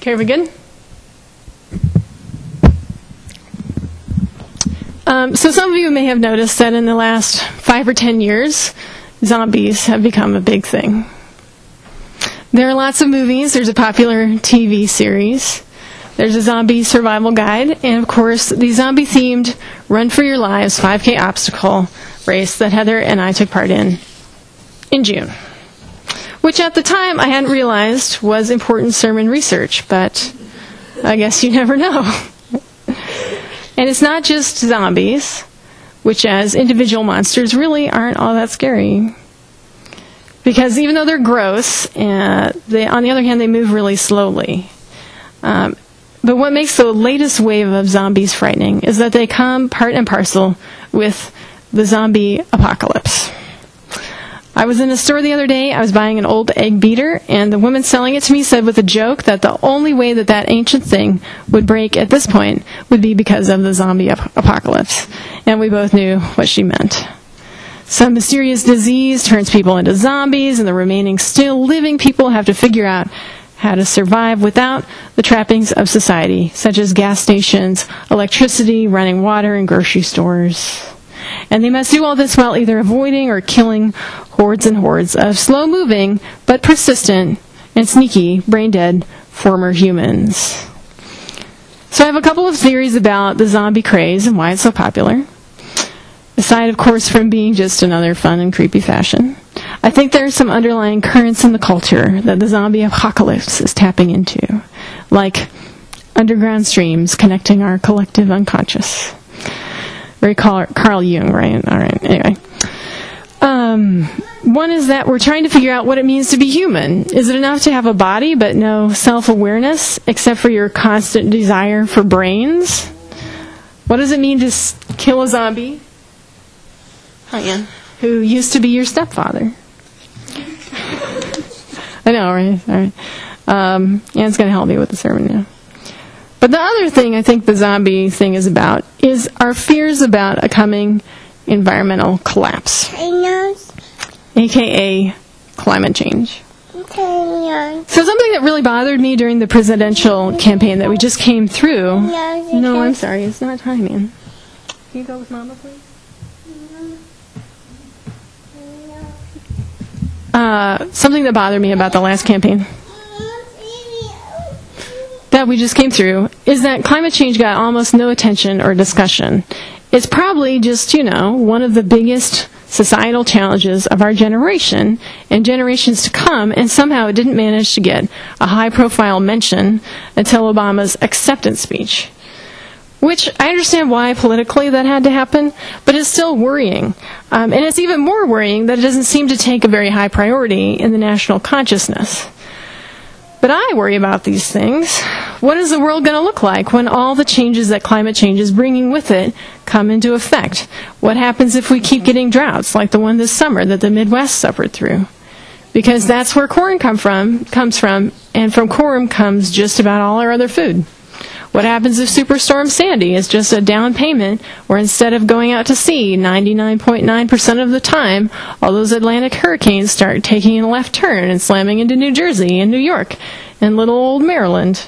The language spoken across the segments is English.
Good? Um, so some of you may have noticed that in the last five or ten years, zombies have become a big thing. There are lots of movies. There's a popular TV series. There's a zombie survival guide, and of course, the zombie themed Run for Your Lives 5K obstacle race that Heather and I took part in in June. Which at the time I hadn't realized was important sermon research, but I guess you never know. and it's not just zombies, which as individual monsters really aren't all that scary. Because even though they're gross, uh, they, on the other hand, they move really slowly. Um, but what makes the latest wave of zombies frightening is that they come part and parcel with the zombie apocalypse. I was in a store the other day. I was buying an old egg beater, and the woman selling it to me said with a joke that the only way that that ancient thing would break at this point would be because of the zombie ap- apocalypse. And we both knew what she meant. Some mysterious disease turns people into zombies, and the remaining still living people have to figure out how to survive without the trappings of society, such as gas stations, electricity, running water, and grocery stores. And they must do all this while either avoiding or killing hordes and hordes of slow moving but persistent and sneaky brain dead former humans. So I have a couple of theories about the zombie craze and why it's so popular. Aside, of course, from being just another fun and creepy fashion. I think there are some underlying currents in the culture that the zombie apocalypse is tapping into, like underground streams connecting our collective unconscious. Very Carl, Carl Jung, right? All right. Anyway, um, one is that we're trying to figure out what it means to be human. Is it enough to have a body but no self-awareness, except for your constant desire for brains? What does it mean to kill a zombie? Hi, Ann. Who used to be your stepfather? I know, right? All right. Um, Ann's going to help me with the sermon now. But the other thing I think the zombie thing is about is our fears about a coming environmental collapse, aka climate change. So something that really bothered me during the presidential campaign that we just came through. No, I'm sorry, it's not time, man. Can you go with Mama, please? Uh, something that bothered me about the last campaign that we just came through is that climate change got almost no attention or discussion. It's probably just, you know, one of the biggest societal challenges of our generation and generations to come, and somehow it didn't manage to get a high profile mention until Obama's acceptance speech. Which I understand why politically that had to happen, but it's still worrying. Um, and it's even more worrying that it doesn't seem to take a very high priority in the national consciousness. But I worry about these things. What is the world going to look like when all the changes that climate change is bringing with it come into effect? What happens if we keep getting droughts like the one this summer that the Midwest suffered through? Because that's where corn come from, comes from, and from corn comes just about all our other food. What happens if Superstorm Sandy is just a down payment where instead of going out to sea 99.9% of the time, all those Atlantic hurricanes start taking a left turn and slamming into New Jersey and New York and little old Maryland?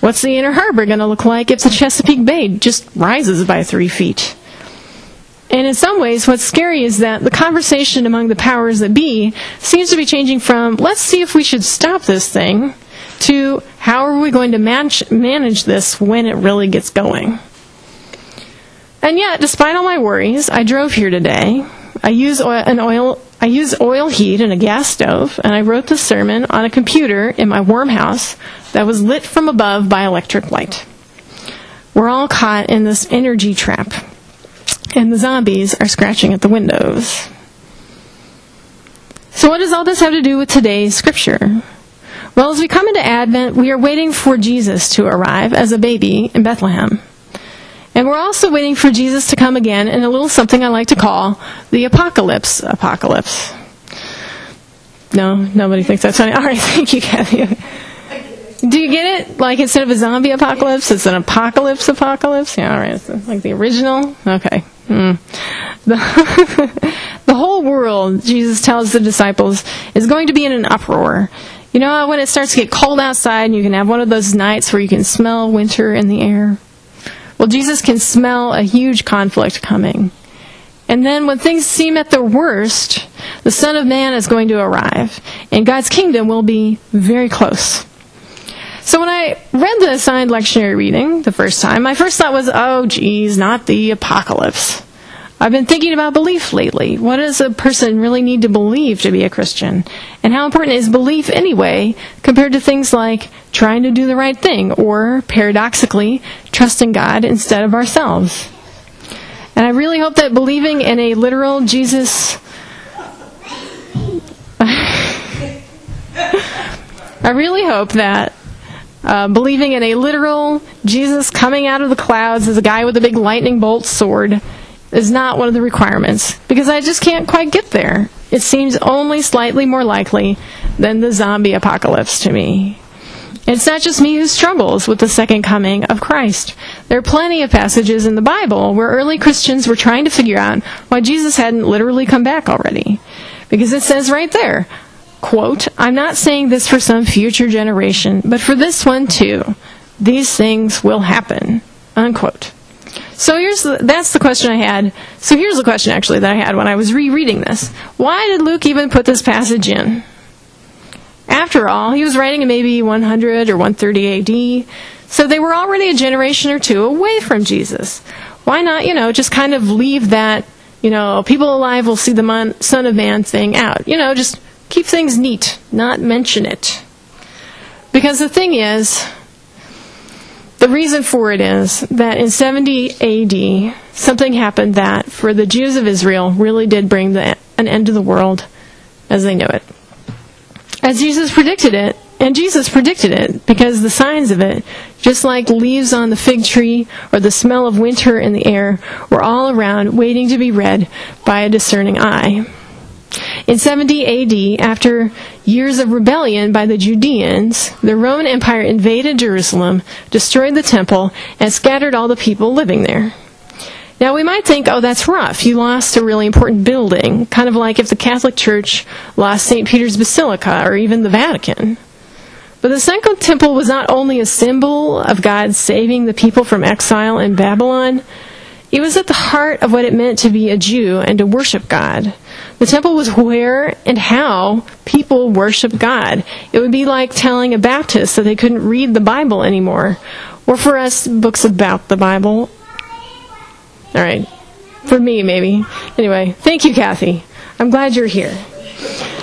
What's the inner harbor going to look like if the Chesapeake Bay just rises by three feet? And in some ways, what's scary is that the conversation among the powers that be seems to be changing from, let's see if we should stop this thing, to how are we going to manage, manage this when it really gets going? And yet, despite all my worries, I drove here today. I use oil, an oil I use oil heat and a gas stove, and I wrote the sermon on a computer in my warm house that was lit from above by electric light. We're all caught in this energy trap, and the zombies are scratching at the windows. So, what does all this have to do with today's scripture? Well, as we come into Advent, we are waiting for Jesus to arrive as a baby in Bethlehem. And we're also waiting for Jesus to come again in a little something I like to call the apocalypse apocalypse. No, nobody thinks that's funny. All right, thank you, Kathy. Do you get it? Like instead of a zombie apocalypse, it's an apocalypse apocalypse? Yeah, all right. It's like the original? Okay. Mm. The, the whole world, Jesus tells the disciples, is going to be in an uproar You know when it starts to get cold outside and you can have one of those nights where you can smell winter in the air? Well, Jesus can smell a huge conflict coming. And then when things seem at their worst, the Son of Man is going to arrive, and God's kingdom will be very close. So when I read the assigned lectionary reading the first time, my first thought was, oh, geez, not the apocalypse. I've been thinking about belief lately. What does a person really need to believe to be a Christian? And how important is belief anyway compared to things like trying to do the right thing or, paradoxically, trusting God instead of ourselves? And I really hope that believing in a literal Jesus. I really hope that uh, believing in a literal Jesus coming out of the clouds as a guy with a big lightning bolt sword is not one of the requirements because I just can't quite get there. It seems only slightly more likely than the zombie apocalypse to me. It's not just me who struggles with the second coming of Christ. There are plenty of passages in the Bible where early Christians were trying to figure out why Jesus hadn't literally come back already. Because it says right there, quote, I'm not saying this for some future generation, but for this one too. These things will happen. Unquote. So here's the, that's the question I had. So here's the question actually that I had when I was rereading this. Why did Luke even put this passage in? After all, he was writing in maybe 100 or 130 AD, so they were already a generation or two away from Jesus. Why not, you know, just kind of leave that, you know, people alive will see the Son of Man thing out? You know, just keep things neat, not mention it. Because the thing is, the reason for it is that in 70 AD, something happened that, for the Jews of Israel, really did bring the, an end to the world as they knew it. As Jesus predicted it, and Jesus predicted it because the signs of it, just like leaves on the fig tree or the smell of winter in the air, were all around waiting to be read by a discerning eye. In 70 AD, after years of rebellion by the Judeans, the Roman Empire invaded Jerusalem, destroyed the temple, and scattered all the people living there. Now, we might think, oh, that's rough. You lost a really important building, kind of like if the Catholic Church lost St. Peter's Basilica or even the Vatican. But the Second Temple was not only a symbol of God saving the people from exile in Babylon, it was at the heart of what it meant to be a Jew and to worship God. The temple was where and how people worship God. It would be like telling a Baptist that they couldn't read the Bible anymore, or for us, books about the Bible. All right. For me, maybe. Anyway, thank you, Kathy. I'm glad you're here.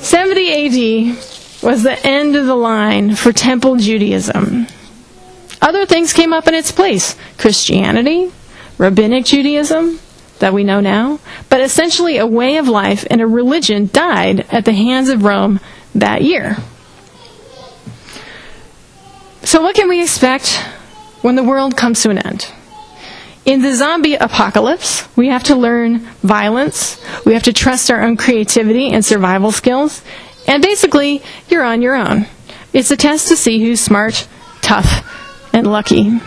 70 AD was the end of the line for Temple Judaism. Other things came up in its place Christianity, Rabbinic Judaism that we know now, but essentially a way of life and a religion died at the hands of Rome that year. So, what can we expect when the world comes to an end? In the zombie apocalypse, we have to learn violence, we have to trust our own creativity and survival skills, and basically, you're on your own. It's a test to see who's smart, tough, and lucky.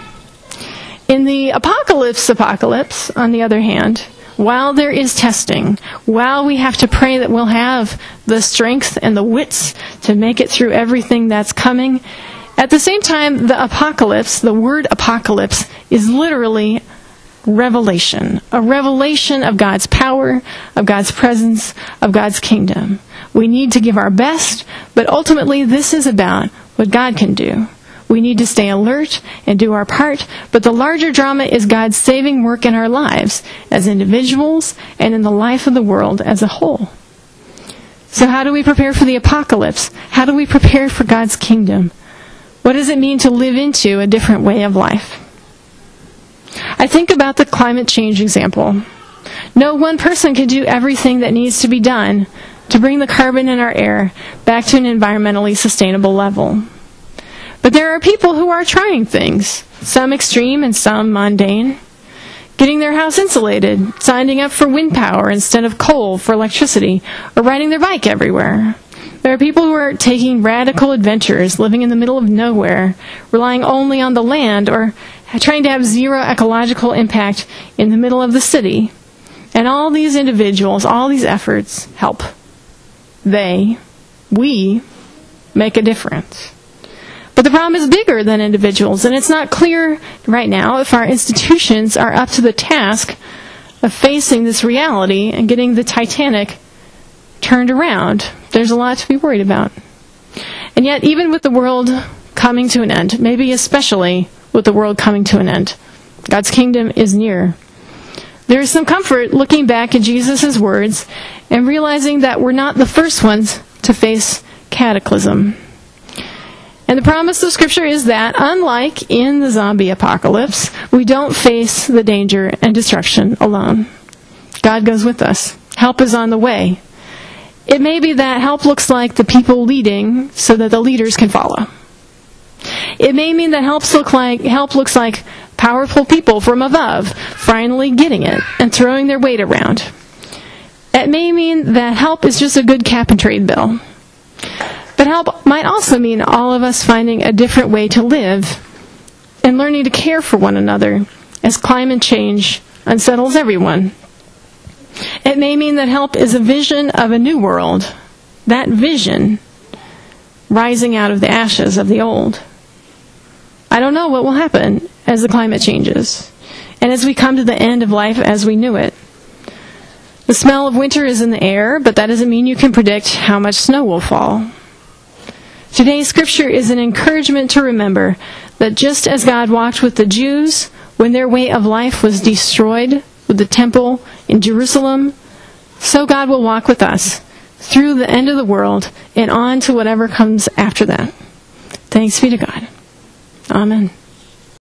In the apocalypse apocalypse, on the other hand, while there is testing, while we have to pray that we'll have the strength and the wits to make it through everything that's coming, at the same time, the apocalypse, the word apocalypse, is literally revelation. A revelation of God's power, of God's presence, of God's kingdom. We need to give our best, but ultimately this is about what God can do. We need to stay alert and do our part, but the larger drama is God's saving work in our lives as individuals and in the life of the world as a whole. So, how do we prepare for the apocalypse? How do we prepare for God's kingdom? What does it mean to live into a different way of life? I think about the climate change example. No one person can do everything that needs to be done to bring the carbon in our air back to an environmentally sustainable level. But there are people who are trying things, some extreme and some mundane. Getting their house insulated, signing up for wind power instead of coal for electricity, or riding their bike everywhere. There are people who are taking radical adventures, living in the middle of nowhere, relying only on the land, or trying to have zero ecological impact in the middle of the city. And all these individuals, all these efforts help. They, we, make a difference. But the problem is bigger than individuals, and it's not clear right now if our institutions are up to the task of facing this reality and getting the Titanic turned around. There's a lot to be worried about. And yet, even with the world coming to an end, maybe especially with the world coming to an end, God's kingdom is near. There is some comfort looking back at Jesus' words and realizing that we're not the first ones to face cataclysm. And the promise of Scripture is that, unlike in the zombie apocalypse, we don't face the danger and destruction alone. God goes with us. Help is on the way. It may be that help looks like the people leading so that the leaders can follow. It may mean that helps look like help looks like powerful people from above finally getting it and throwing their weight around. It may mean that help is just a good cap and trade bill. But help might also mean all of us finding a different way to live and learning to care for one another as climate change unsettles everyone. It may mean that help is a vision of a new world, that vision rising out of the ashes of the old. I don't know what will happen as the climate changes and as we come to the end of life as we knew it. The smell of winter is in the air, but that doesn't mean you can predict how much snow will fall. Today's scripture is an encouragement to remember that just as God walked with the Jews when their way of life was destroyed with the temple in Jerusalem, so God will walk with us through the end of the world and on to whatever comes after that. Thanks be to God. Amen.